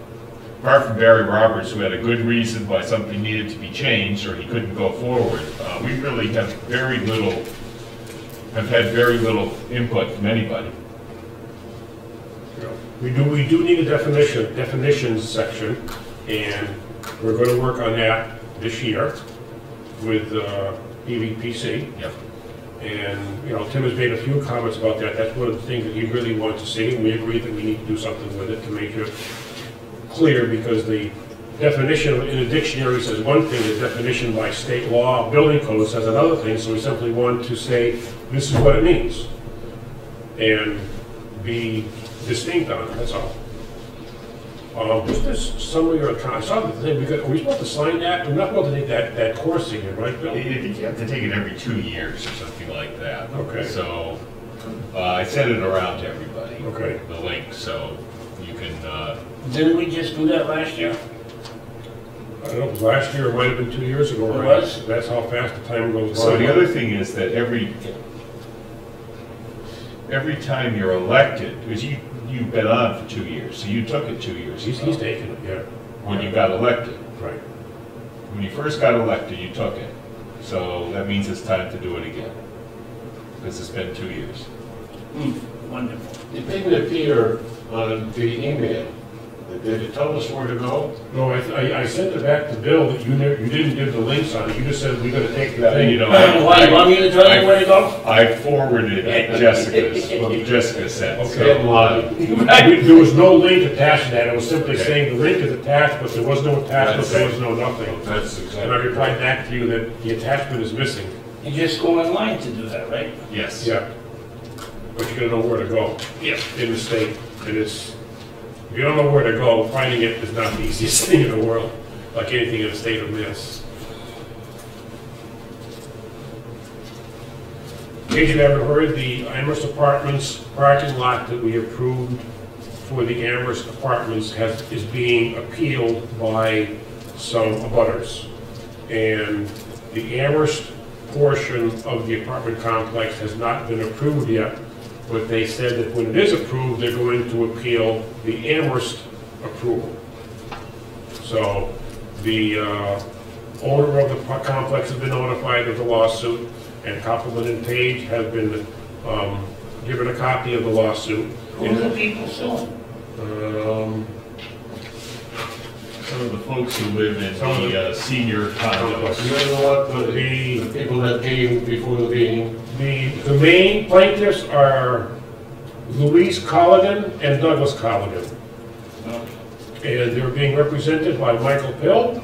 apart from Barry Roberts, who had a good reason why something needed to be changed or he couldn't go forward, uh, we really have very little, have had very little input from anybody. We do, we do need a definition, definitions section, and we're gonna work on that this year with uh, PVPC. Yep. And, you know, Tim has made a few comments about that. That's one of the things that he really wants to see, and we agree that we need to do something with it to make it clear, because the definition in the dictionary says one thing, the definition by state law, building code says another thing, so we simply want to say, this is what it means. And be distinct on it, that's all. Um, just this summary or, con- I saw the thing, we got, are we supposed to sign that? We're not supposed to take that, that course again, right, Bill? you have to take it every two years or something like that. Okay. So, uh, I sent it around to everybody. Okay. The link, so you can, uh, Didn't we just do that last year? I don't know, it was last year, it might have been two years ago, It right? was? That's how fast the time goes by. So the other thing is that every, every time you're elected, because you, you've been on for two years, so you took it two years He's, he's ago, taking it, yeah, when you got elected. right. When you first got elected, you took it. So that means it's time to do it again. Because it's been two years. Hmm, Wonderful. It didn't appear on the email. Did it tell us where to go? No, I, I- I sent it back to Bill that you never, you didn't give the links on it, you just said we're gonna take the thing. you know. Why, you want me to tell you where to go? I forwarded Jessica's, what Jessica said. so- Okay. line. We- There was no link attached to that, it was simply saying the link is attached, but there was no attachment, there was no nothing. That's And I exactly. replied back to you that the attachment is missing. You just go online to do that, right? Yes. Yeah. But you gotta know where to go. Yep. In the state, it is, if you don't know where to go, finding it is not the easiest thing in the world, like anything in the state of Mass. In case you haven't heard, the Amherst Apartments parking lot that we approved for the Amherst Apartments has, is being appealed by some abutters. And the Amherst portion of the apartment complex has not been approved yet, but they said that when it is approved, they're going to appeal the Amherst approval. So the uh, owner of the complex has been notified of the lawsuit, and Copeland and Page have been um, given a copy of the lawsuit. Who are the people suing? Um, Some of the folks who live in the- uh, senior condos. You know what, the, The people that came before the meeting, The, the main plaintiffs are Louise Colligan and Douglas Colligan. And they're being represented by Michael Pill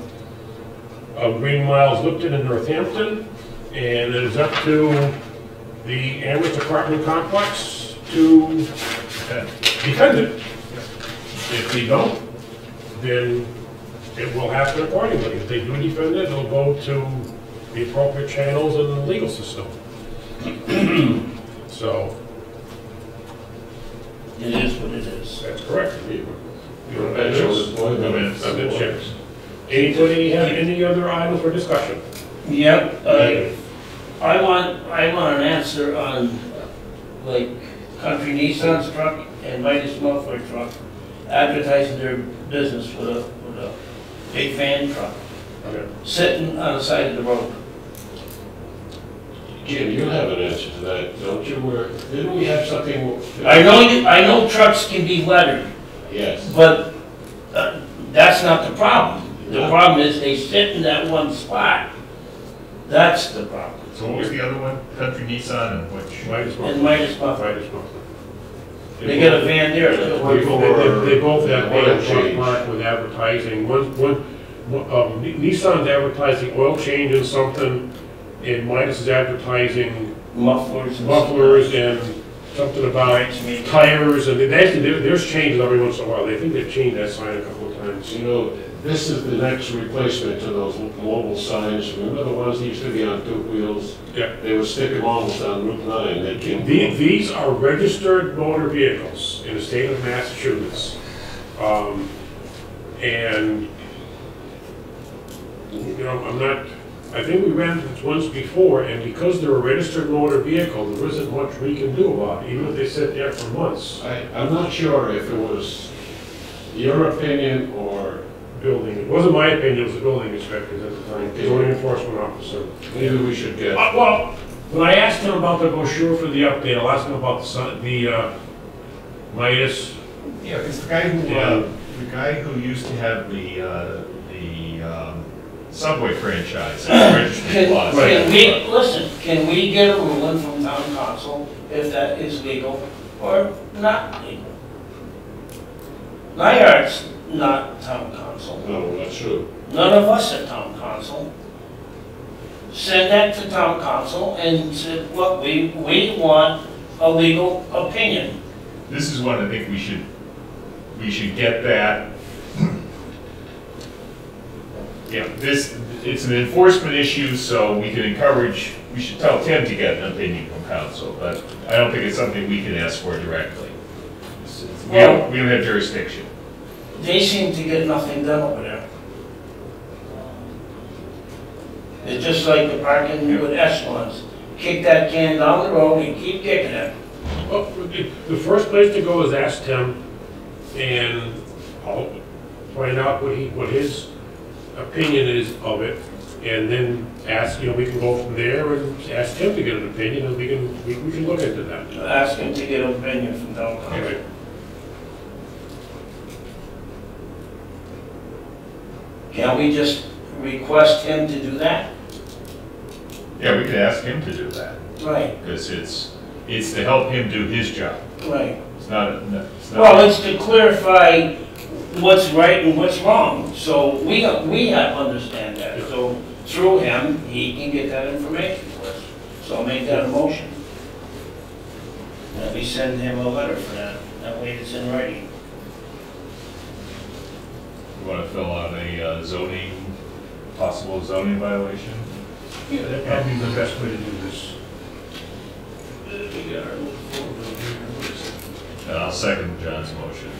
of Green Miles Lipton in Northampton. And it is up to the Amherst Apartment Complex to defend it. If they don't, then it will happen accordingly. If they do defend it, it'll go to the appropriate channels in the legal system. So, It is what it is. that's correct. Eventually, boy, No, it's- I'm checks. Anybody have any other items for discussion? Yep, uh, I want, I want an answer on, like, Country Nissan's truck and Midas Muffler truck advertising their business with a, with a big van truck, Okay. sitting on the side of the road. Jim, you have an answer to that, don't you? Where, didn't we have something? I know, you- I know trucks can be lettered, Yes. but uh, that's not the problem. The Yeah. problem is they sit in that one spot. That's the problem. So what was the other one? Country Nissan and which? Might as well. And Midas Muffler, Might as well. They got a van there. They both- they- they both have Oil big truck change. mark with advertising. One, one, um, Nissan's advertising oil change and something, and Midas is advertising Mufflers. and- mufflers and something about tires, and they actually, there- there's changes every once in a while. They think they've changed that sign a couple of times. You know, this is the next replacement to those mobile signs. Remember the ones that used to be on two wheels? Yeah. They would stick them almost on Route 9. They came. The- These are registered motor vehicles in the state of Massachusetts. Um, And, you know, I'm not, I think we ran this once before, and because they're a registered motor vehicle, there isn't much we can do about it, even if they sit there for months. I, I'm not sure if it was your opinion or building, it wasn't my opinion, it was the building inspector's at the time, zoning enforcement officer. Maybe we should get, Uh, Well, when I asked him about the brochure for the update, I'll ask him about the, sun- the, uh, Midas. Yeah, it's the guy who, Yeah. uh, the guy who used to have the, uh, the um, Subway franchise, at Registry Can, Plaza. can we, listen, can we get a ruling from town counsel if that is legal or not legal? Nyhart's not town counsel, no, that's true. none of us at town counsel. Send that to town counsel and said, look, we, we want a legal opinion. This is one I think we should, we should get that. Yeah, this, it's an enforcement issue, so we can encourage, we should tell Tim to get an opinion from counsel, but I don't think it's something we can ask for directly. We don't, we don't have jurisdiction. They seem to get nothing done over there. It's just like the parking with Esselon's. Kick that can down the road and keep kicking it. Well, the first place to go is ask Tim, and I'll find out what he, what his opinion is of it, and then ask, you know, we can go from there and ask Tim to get an opinion, and we can, we we can look into that. Ask him to get an opinion from town counsel. Can't we just request him to do that? Yeah, we could ask him to do that, Right, because it's, it's to help him do his job. right. It's not, a- it's not. Well, it's to clarify what's right and what's wrong, so we, we have understand that. So through him, he can get that information for us. So I'll make that a motion. That we send him a letter for that, that way it's in writing. You want to fill out a uh, zoning, possible zoning violation? Yeah, that'd probably be the best way to do this. We got our little folder here. What is it? And I'll second John's motion.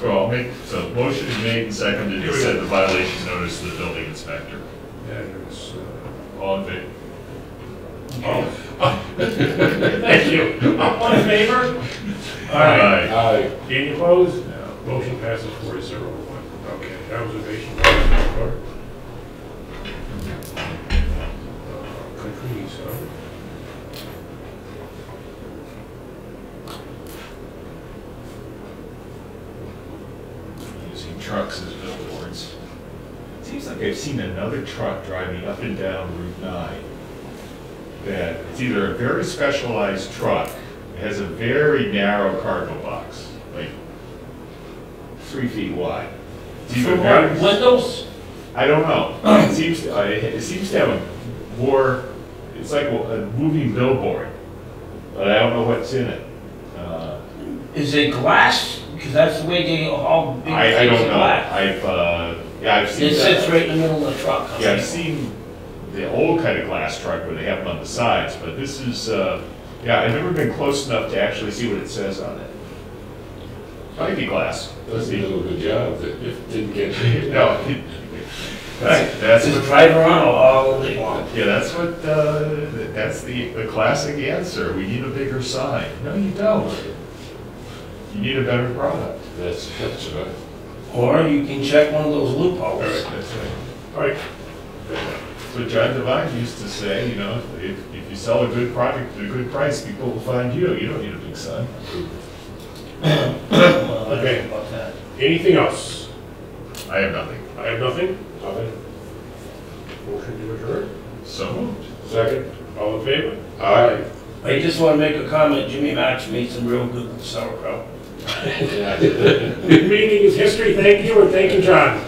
So I'll make, so motion is made and seconded to send the violation notice to the building inspector. That is, uh, All in favor? Thank you. All in favor? Aye. Aye. Any opposed? No. Motion passes four to zero one. Okay, observation. by the clerk. Uh, so. Using trucks as billboards. It seems like I've seen another truck driving up and down Route 9. That it's either a very specialized truck, it has a very narrow cargo three feet wide. It's either For what, windows? I don't know. It seems, to- uh, it seems to have a more, it's like a moving billboard, but I don't know what's in it. Uh, Is it glass? Because that's the way they all big I, I things don't know. glass. I've, uh, yeah, I've seen It sits that. right in the middle of the truck. Yeah, I've seen the old kind of glass truck where they have them on the sides, but this is, uh, yeah, I've never been close enough to actually see what it says on it. Might be glass. Does he do a good job that it didn't get hit. No, it- that's, that's Just what, drive around all day long. yeah, that's what, uh, that's the, the classic answer. We need a bigger sign. No, you don't. You need a better product. That's, that's right. Or you can check one of those All loopholes. right, that's right. All right. That's what John Devine used to say, you know, if, if you sell a good product at a good price, people will find you. You don't need a big sign. Well, I don't know Okay. about that. Anything else? I have nothing. I have nothing? Nothing. Motion to adjourn? So moved. Second? All in favor? Aye. I just want to make a comment, Jimmy Max made some real good sauerkraut. Yeah. Meeting is history. Thank you, and thank you, John.